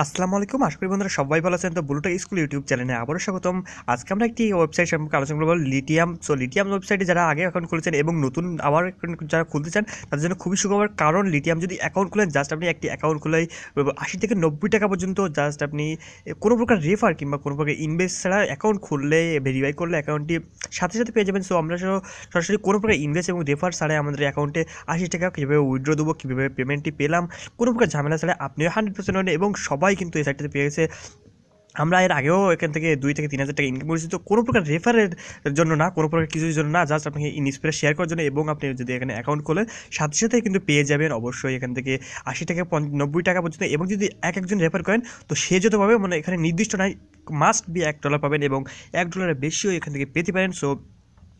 আসসালামু আলাইকুম। আশা করি বন্ধুরা সবাই ভালো আছেন। তো ব্লুটা স্কুল ইউটিউব চ্যানেলে আবারও স্বাগতম। আজকে আমরা একটি ওয়েবসাইট সম্পর্কে আলোচনা করব লিটিয়াম সো লিটিয়াম ওয়েবসাইটে যারা আগে অ্যাকাউন্ট খুলেছেন এবং নতুন আবার যারা খুলতে চান, তাদের জন্য খুবই সুখবর। কারণ লিটিয়াম যদি অ্যাকাউন্ট খুলেন জাস্ট আপনি একটি অ্যাকাউন্ট খুলেই আশি থেকে নব্বই টাকা পর্যন্ত জাস্ট আপনি কোনো প্রকার রেফার কিংবা কোনো প্রকার ইনভেস্ট ছাড়া অ্যাকাউন্ট খুললে ভেরিফাই করলে অ্যাকাউন্টটি সাথে সাথে পেয়ে যাবেন। সো আমরা সর- সরাসরি কোনো প্রকার ইনভেস্ট এবং রেফার ছাড়াই আমাদের অ্যাকাউন্টে আশি টাকা কীভাবে উইথড্র দেবো, কীভাবে পেমেন্টটি পেলাম, কোনো প্রকার ঝামেলা ছাড়া আপনিও হান্ড্রেড পার্সেন্ট এবং সবাই কিন্তু এই সাইটটাতে পেয়ে গেছে। আমরা এর আগেও এখান থেকে দুই থেকে তিন হাজার টাকা ইনকাম করেছি। তো কোনো প্রকার রেফারের জন্য না, কোনো প্রকার কিছুর জন্য না জাস্ট আপনাকে ইনস্পিরে শেয়ার করার জন্য এবং আপনি যদি এখানে অ্যাকাউন্ট খোলেন, সাথে সাথে কিন্তু পেয়ে যাবেন অবশ্যই এখান থেকে আশি টাকা, নব্বই টাকা পর্যন্ত এবং যদি এক একজন রেফার করেন, তো সে যত পাবে মানে এখানে নির্দিষ্ট নাই মাস্ট বি এক ডলার পাবেন এবং এক ডলারের বেশিও এখান থেকে পেতে পারেন। সো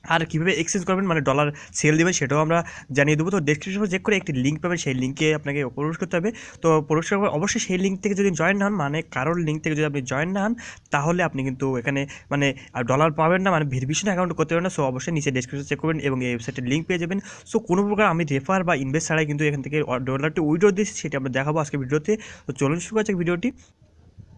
আর কীভাবে এক্সচেঞ্জ করবেন মানে ডলার সেল দেবেন সেটাও আমরা জানিয়ে দেবো। তো ডেসক্রিপশনে চেক করে একটি লিঙ্ক পাবেন, সেই লিঙ্কে আপনাকে প্রবেশ করতে হবে। তো প্রবেশ করার অবশ্যই সেই লিঙ্ক থেকে যদি জয়েন না হন মানে কারোর লিঙ্ক থেকে যদি আপনি জয়েন না হন, তাহলে আপনি কিন্তু এখানে মানে ডলার পাবেন না মানে ভেরিফিকেশন অ্যাকাউন্ট করতে পারবেন না। সো অবশ্যই নিচে ডেসক্রিপশন চেক করবেন এবং এই ওয়েবসাইটের লিঙ্ক পেয়ে যাবেন। সো কোনো প্রকার আমি রেফার বা ইনভেস্ট ছাড়াই কিন্তু এখান থেকে ডলারটি উইড্রো দিয়েছি, সেটা আমরা দেখাবো আজকে ভিডিওতে তো। চলুন শুরু আছে ভিডিওটি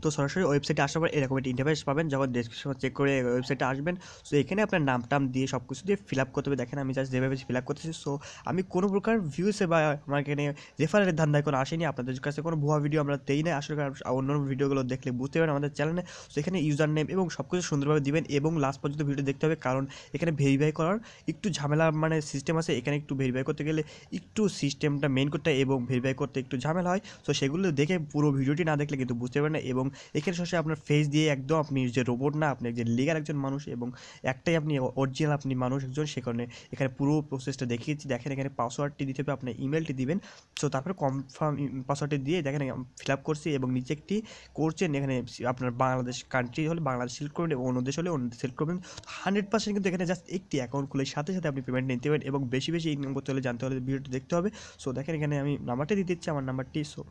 তো সরাসরি ওয়েবসাইটে আসার পর এরকম একটা ইন্টারফেস পাবেন। যখন ডেসক্রিপশন চেক করে ওয়েবসাইটে আসবেন সো এখানে আপনার নাম টাম দিয়ে সব কিছু দিয়ে ফিল আপ করতে হবে। দেখেন আমি জাস্ট যেভাবে ফিল আপ করতেছি সো আমি কোনো প্রকার ভিউসে বা আমার এখানে রেফারের ধান্দায় কোনো আসেনি। আপনাদের কাছে কোনো ভুয়া ভিডিও আমরা দেই না আসলে কারণ অন্য ভিডিওগুলো দেখলে বুঝতে পারেন আমাদের চ্যানেলে সো এখানে ইউজার নেম এবং সব কিছু সুন্দরভাবে দিবেন এবং লাস্ট পর্যন্ত ভিডিও দেখতে হবে, কারণ এখানে ভেরিফাই করার একটু ঝামেলা মানে সিস্টেম আছে। এখানে একটু ভেরিফাই করতে গেলে একটু সিস্টেমটা মেন করতে এবং ভেরিফাই করতে একটু ঝামেলা হয়। সো সেগুলো দেখে পুরো ভিডিওটি না দেখলে কিন্তু বুঝতে পারেন না এবং এখানে সরাসরি আপনার ফেস দিয়ে একদম আপনি যে রোবট না, আপনি যে লিগার একজন মানুষ এবং একটাই আপনি অরিজিনাল আপনি মানুষ একজন, সে কারণে এখানে পুরো প্রসেসটা দেখিয়েছি। দেখেন এখানে পাসওয়ার্ডটি দিতে হবে আপনার ইমেলটি দিবেন। সো তারপরে কনফার্ম পাসওয়ার্ডটি দিয়ে দেখেন ফিল আপ করছি এবং নিচে একটি করছেন, এখানে আপনার বাংলাদেশ কান্ট্রি হলে, বাংলাদেশ সিলেক্ট করবেন এবং অন্য দেশ হলে অন্য সিলেক্ট করবেন। হান্ড্রেড পার্সেন্ট কিন্তু এখানে জাস্ট একটি অ্যাকাউন্ট খুলে, সাথে সাথে আপনি পেমেন্ট নিতে পারেন এবং বেশি বেশি ইনকাম করতে হলে জানতে হলে ভিডিওটি দেখতে হবে। সো দেখেন এখানে আমি নাম্বারটি দিয়ে দিচ্ছি, আমার নাম্বারটি সো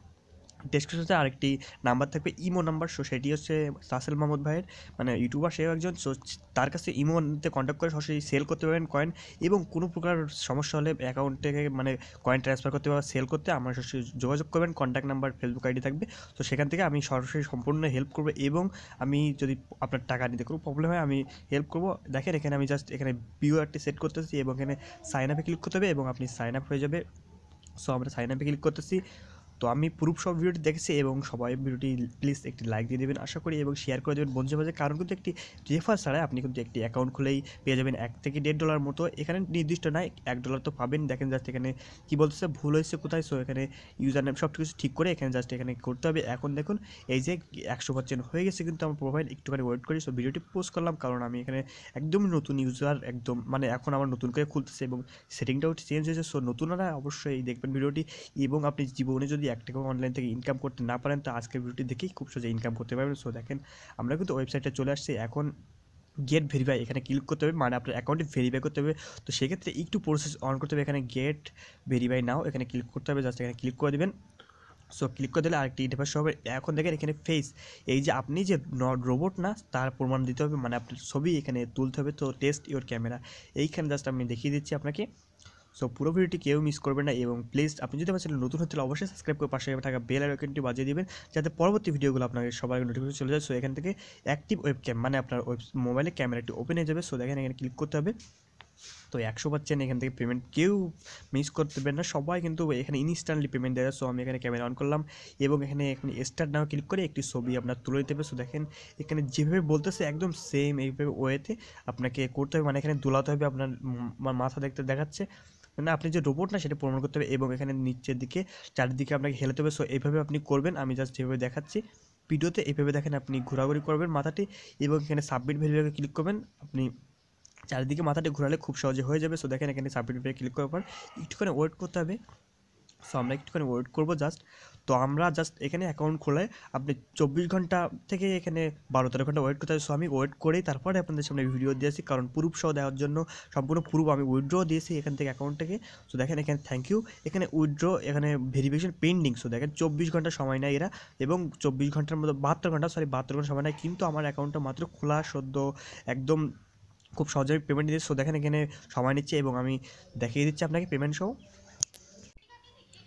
ডেসক্রিপশনে আরেকটি নাম্বার থাকবে ইমো নাম্বার সো সেটি হচ্ছে সাসেল মাহমুদ ভাইয়ের। মানে ইউটিউবার সেও একজন সো তার কাছে ইমোতে কন্ট্যাক্ট করে সরাসরি সেল করতে পারবেন কয়েন এবং কোনো প্রকার সমস্যা হলে অ্যাকাউন্ট থেকে মানে কয়েন ট্রান্সফার করতে বা সেল করতে আমার সরাসরি যোগাযোগ করবেন। কন্ট্যাক্ট নাম্বার ফেসবুক আইডি থাকবে। তো সেখান থেকে আমি সরাসরি সম্পূর্ণ হেল্প করব এবং আমি যদি আপনার টাকা নিতে কোনো প্রবলেম হয়, আমি হেল্প করব। দেখেন, এখানে আমি জাস্ট এখানে বিওআরটি সেট করতেছি এবং এখানে সাইন আপে ক্লিক করতে হবে এবং আপনি সাইন আপ হয়ে যাবে। সো আমরা সাইন আপে ক্লিক করতেছি। তো আমি প্রুফ সব ভিডিওটি দেখেছি এবং সবাই ভিডিওটি প্লিজ একটি লাইক দিয়ে দেবেন আশা করি এবং শেয়ার করে দেবেন। বন্ধু মাঝে কারণ কিন্তু একটি রেফার ছাড়াই আপনি কিন্তু একটি অ্যাকাউন্ট খুলেই পেয়ে যাবেন। এক থেকে দেড় ডলার মতো। এখানে নির্দিষ্ট নাই এক ডলার তো পাবেন। দেখেন জাস্ট এখানে কী বলতেছে, ভুল হয়েছে কোথায়? সো এখানে ইউজার নেম সব কিছু ঠিক করে এখানে জাস্ট এখানে করতে হবে। এখন দেখুন, এই যে একশো পার্সেন্ট হয়ে গেছে কিন্তু আমার প্রোফাইল একটুখানি ওয়েট করি। সো ভিডিওটি পোস্ট করলাম কারণ আমি এখানে একদম নতুন ইউজার একদম মানে এখন আমার নতুন করে খুলতেছে এবং সেটিংটাও চেঞ্জ হয়েছে। সো নতুনরা অবশ্যই দেখবেন ভিডিওটি এবং আপনি জীবনে যদি এক অনলাইন থেকে ইনকাম করতে না পারেন, তো আজকের ভিডিওটি দেখেই খুব সহজে ইনকাম করতে পারবেন। সো দেখেন, আমরা কিন্তু ওয়েবসাইটে চলে আসছি। এখন গেট ভেরিফাই এখানে ক্লিক করতে হবে মানে আপনার অ্যাকাউন্টে ভেরিফাই করতে হবে। তো সেক্ষেত্রে একটু প্রসেস অন করতে হবে। এখানে গেট ভেরিফাই নাও এখানে ক্লিক করতে হবে। জাস্ট এখানে ক্লিক করে দেবেন। সো ক্লিক করে দিলে আরেকটি ইন্টারফেস হবে। এখন দেখেন, এখানে ফেস এই যে আপনি যে রোবট না, তার প্রমাণ দিতে হবে। মানে আপনার ছবি এখানে তুলতে হবে। তো টেস্ট ইওর ক্যামেরা এইখানে জাস্ট আমি দেখিয়ে দিচ্ছি আপনাকে। সো পুরো ভিডিওটি কেউ মিস করবেন না এবং প্লিজ আপনি যদি আমার চ্যানেল নতুন হলে অবশ্যই সাবস্ক্রাইব করে পাশে থাকা বেল আইকনটি বাজিয়ে দেবেন, যাতে পরবর্তী ভিডিওগুলো আপনাকে সবার নোটিফিকেশন চলে যায়। সো এখান থেকে অ্যাক্টিভ ওয়েব ক্যাম মানে আপনার ওয়েব মোবাইলে ক্যামেরাটি ওপেন হয়ে যাবে। সো দেখেন এখানে ক্লিক করতে হবে। তো, একশো পাচ্ছেন, এখান থেকে পেমেন্ট কেউ মিস করতে পারবেন না। সবাই কিন্তু এখানে ইনস্ট্যান্টলি পেমেন্ট দেয়। সো আমি এখানে ক্যামেরা অন করলাম এবং এখানে এখানে স্টার্ট নাও ক্লিক করে একটি ছবি আপনার তুলে দিতে হবে। সো দেখেন এখানে যেভাবে বলতেছে একদম সেম এইভাবে ওয়েতে আপনাকে করতে হবে। মানে এখানে দোলাতে হবে, আপনার মাথা দেখতে দেখাচ্ছে। মানে আপনি যে রোবট না, সেটা প্রমাণ করতে হবে এবং এখানে নিচের দিকে, চারিদিকে আপনাকে হেলাতে হবে। সো এইভাবে আপনি করবেন, আমি জাস্ট যেভাবে দেখাচ্ছি। ভিডিওতে এইভাবে দেখেন আপনি ঘোরাঘুরি করবেন মাথাটি এবং এখানে সাবমিট ভেরিফাই ক্লিক করবেন। আপনি চারিদিকে মাথাটি ঘোরালে খুব সহজে হয়ে যাবে। সো দেখেন এখানে সাবমিট ভেরিফাই ক্লিক করার পর একটুখানি ওয়েট করতে হবে। সো আমরা একটুখানি ওয়েট করব জাস্ট তো আমরা জাস্ট এখানে অ্যাকাউন্ট খোলায় আপনি চব্বিশ ঘণ্টা থেকে এখানে বারো তেরো ঘণ্টা ওয়েট করতে হবে সো আমি ওয়েট করেই তারপরে আপনাদের সামনে ভিডিও দিয়েছি। কারণ প্রুফ সহ দেওয়ার জন্য সম্পূর্ণ প্রুফ আমি উইথড্র দিয়েছি এখান থেকে অ্যাকাউন্ট থেকে। সো দেখেন এখানে থ্যাংক ইউ এখানে উইথড্র এখানে ভেরিফিকেশন পেন্ডিং সো দেখেন চব্বিশ ঘণ্টা সময় নেয় এরা। এবং চব্বিশ ঘণ্টার মধ্যে বাহাত্তর ঘণ্টা সরি বাহাত্তর ঘণ্টা সময় নেয়। কিন্তু আমার অ্যাকাউন্টটা মাত্র খোলা, সদ্য, একদম খুব সহজে পেমেন্ট দিচ্ছে সো দেখেন এখানে সময় নিচ্ছে এবং আমি দেখিয়ে দিচ্ছি আপনাকে পেমেন্ট সহ।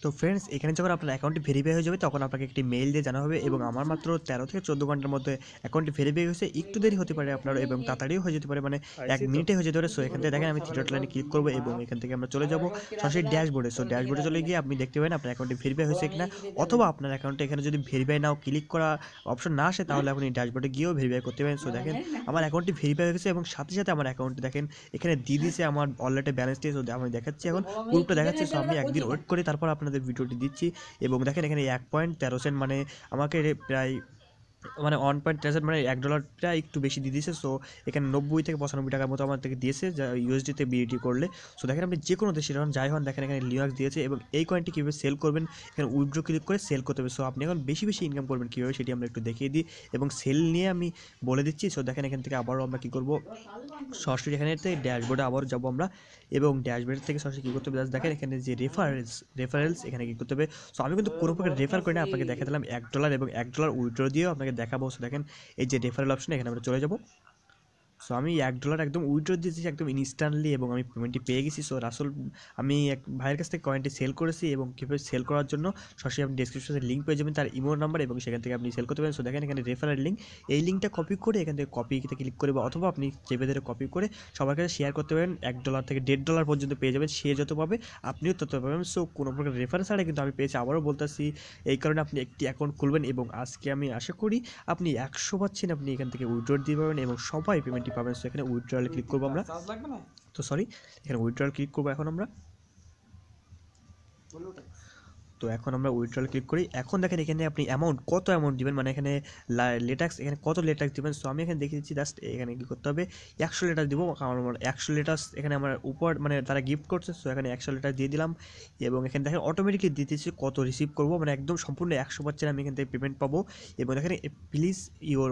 তো ফ্রেন্ডস এখানে যখন আপনার অ্যাকাউন্টটি ভেরিফাই হয়ে যাবে তখন আপনাকে একটি মেইল দিয়ে জানা হবে এবং আমার মাত্র তেরো থেকে চোদ্দ ঘণ্টার মধ্যে অ্যাকাউন্টটি ভেরিফাই হয়েছে একটু দেরি হতে পারে আপনার এবং তাড়াতাড়িও হয়ে যেতে পারে মানে এক মিনিটে হয়ে যেতে পারে। সো এখান থেকে দেখেন আমি থ্রি ডট লাইনে ক্লিক করব এবং এখান থেকে আমরা চলে যাব সরাসরি ড্যাশবোর্ডে সো ড্যাশবোর্ডে চলে গিয়ে আপনি দেখতে পাবেন আপনার অ্যাকাউন্টটি ভেরিফাই হয়েছে কিনা। অথবা আপনার অ্যাকাউন্টে এখানে যদি ভেরিফাই নাও ক্লিক করা অপশন না আসে তাহলে আপনি ড্যাশবোর্ডে গিয়েও ভেরিফাই করতে পারেন। সো দেখেন আমার অ্যাকাউন্টটি ভেরিফাই হয়ে গেছে এবং সাথে সাথে আমার অ্যাকাউন্টে দেখেন এখানে দিয়ে দিয়েছে আমার অলরেডি ব্যালেন্সটি সো আমি দেখাচ্ছি এখন গ্রুপটা দেখাচ্ছি। সো আমি একদিন ওয়েট করে তারপর আপনাদের ভিডিওটি দিচ্ছি। এবং দেখেন এখানে এক পয়েন্ট তেরো সেন্ট মানে আমাকে প্রায় মানে ওয়ান পয়েন্ট সেন্ট মানে এক ডলারটা একটু বেশি দিয়ে দিয়েছে সো এখানে নব্বই থেকে পঁচানব্বই টাকার মতো আমার থেকে দিয়েছে, যা ইউএসডিতে বিএটি করলে। সো দেখেন আপনি যে কোনো দেশে যখন যাই হন, দেখেন এখানে লিওয়াক্স দিয়েছে, এবং এই কয়েনটি কীভাবে সেল করবেন, এখানে উইড্রো ক্লিক করে সেল করতে হবে। সো আপনি এখন বেশি বেশি ইনকাম করবেন কীভাবে, সেটি আমরা একটু দেখিয়ে দিই, এবং সেল নিয়ে আমি বলে দিচ্ছি। সো দেখেন এখান থেকে আবারও আমরা কী করব, সরাসরি এখানে ড্যাশবোর্ডে আবার যাব আমরা, এবং ড্যাশবোর্ড থেকে সরাসরি কী করতে হবে দেখেন এখানে যে রেফারেন্স রেফারেন্স এখানে কী করতে হবে। সো আমি কিন্তু কোনো প্রকার রেফার করি না, আপনাকে দেখা দিলাম, এক ডলার এবং এক ডলার উইড্রো দিয়েও আপনাকে দেখাবো। সো দেখেন এই যে রেফারেল অপশন এখানে আমরা চলে যাব। সো আমি এক ডলার একদম উইথড্র দিয়েছি একদম ইনস্ট্যান্টলি এবং আমি পেমেন্টটি পেয়ে গেছি। সো রাসল, আমি এক ভাইয়ের কাছ থেকে কয়েনটি সেল করেছি এবং কীভাবে সেল করার জন্য সরাসরি আপনি ডিসক্রিপশনে লিঙ্ক পেয়ে যাবেন, তার ইমোর নাম্বার এবং সেখান থেকে আপনি সেল করতে পারেন। সো দেখেন এখানে রেফারেল লিঙ্ক এই লিঙ্কটা কপি করে এখান থেকে কপিতে ক্লিক করে বা অথবা আপনি চেপে ধরে কপি করে সবার কাছে শেয়ার করতে পারেন। এক ডলার থেকে দেড় ডলার পর্যন্ত পেয়ে যাবেন, সে যত পাবে, আপনিও তত পাবেন। সো কোনো প্রকার রেফারেন্স ছাড়া কিন্তু আমি পেয়েছি। আবারও বলতেছি, এই কারণে আপনি একটি অ্যাকাউন্ট খুলবেন এবং আজকে আমি আশা করি আপনি একশো পাচ্ছেন আপনি এখান থেকে উইথড্র দিয়ে পাবেন এবং সবাই পেমেন্টটি পাবেন সো এখানে উইথড্রয়ালে ক্লিক করব আমরা। তো সরি এখানে উইথড্রয়াল ক্লিক করব এখন আমরা। তো এখন আমরা উইথড্রল ক্লিক করি। এখন দেখেন এখানে আপনি অ্যামাউন্ট কত অ্যামাউন্ট দিবেন মানে এখানে লেটাক্স এখানে কত লেটাক্স দিবেন। সো আমি এখানে দেখিয়ে দিচ্ছি জাস্ট এখানে কী করতে হবে। একশো লেটার দিব কারণ আমার একশো লেটার্স এখানে আমার উপর মানে তারা গিফট করছে সো এখানে একশো লেটার দিয়ে দিলাম। এবং এখানে দেখেন অটোমেটিকলি দিতেছি কত রিসিভ করব মানে একদম সম্পূর্ণ একশো পার্সেন্ট আমি এখান থেকে পেমেন্ট পাবো। এবং দেখেন প্লিজ ইওর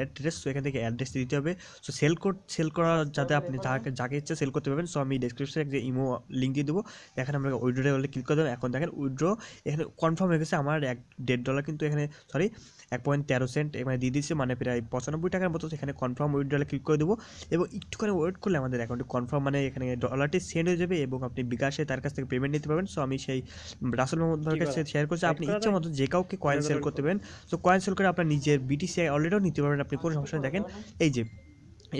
অ্যাড্রেস সো এখান থেকে অ্যাড্রেস দিতে হবে। সো সেল কোড সেল করা যাতে আপনি যাকে যাকে ইচ্ছে সেল করতে পারবেন। সো আমি ডিসক্রিপশনে যে ইমো লিঙ্ক দিয়ে দেবো। দেখেন আমরা উইড্রোতে বলে ক্লিক করে দেবো। এখন দেখেন উইড্রো এখানে কনফার্ম হয়ে গেছে আমার এক দেড় ডলার কিন্তু এখানে সরি এক পয়েন্ট তেরো সেন্ট এখানে দিয়ে দিচ্ছে মানে প্রায় পঁচানব্বই টাকার মতো এখানে কনফার্ম উইড্রলে ক্লিক করে দেবো। এবং একটুখানি ওয়েট করলে আমাদের অ্যাকাউন্টে কনফার্ম মানে এখানে ডলারটি সেন্ড হয়ে যাবে এবং আপনি বিকাশে তার কাছ থেকে পেমেন্ট নিতে পারবেন। সো আমি সেই রাসেল মোহাম্মদ ভাইয়ের কাছে শেয়ার করছি। আপনি ইচ্ছা মতো যে কাউকে কয়েন সেল করতে পারেন। সো কয়েন সেল করে আপনার নিজের বিটিসি অলরেডিও নিতে পারবেন। আপনি কোনো সমস্যা দেখেন? এই যে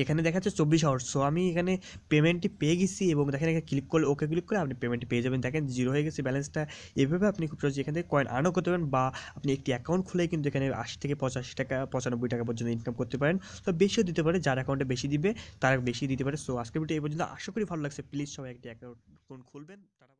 এখানে দেখা যাচ্ছে চব্বিশ আওয়ার সো আমি এখানে পেমেন্টটি পেয়ে গেছি এবং দেখেন এখানে ক্লিক করলে ওকে ক্লিক করে আপনি পেমেন্টটি পেয়ে যাবেন। দেখেন জিরো হয়ে গেছে ব্যালেন্সটা এভাবে আপনি খুব সহজে এখান থেকে কয়েন আর্নও করতে পারেন বা আপনি একটি অ্যাকাউন্ট খুলে কিন্তু এখানে আশি থেকে পঁচাশি টাকা, পঁচানব্বই টাকা পর্যন্ত ইনকাম করতে পারেন। তো বেশিও দিতে পারে, যার অ্যাকাউন্টে বেশি দিবে, তার বেশি দিতে পারে। সো আজকের ভিডিও এই পর্যন্ত। আশা করি ভালো লাগছে। প্লিজ সবাই একটি অ্যাকাউন্ট খুলবেন। তারা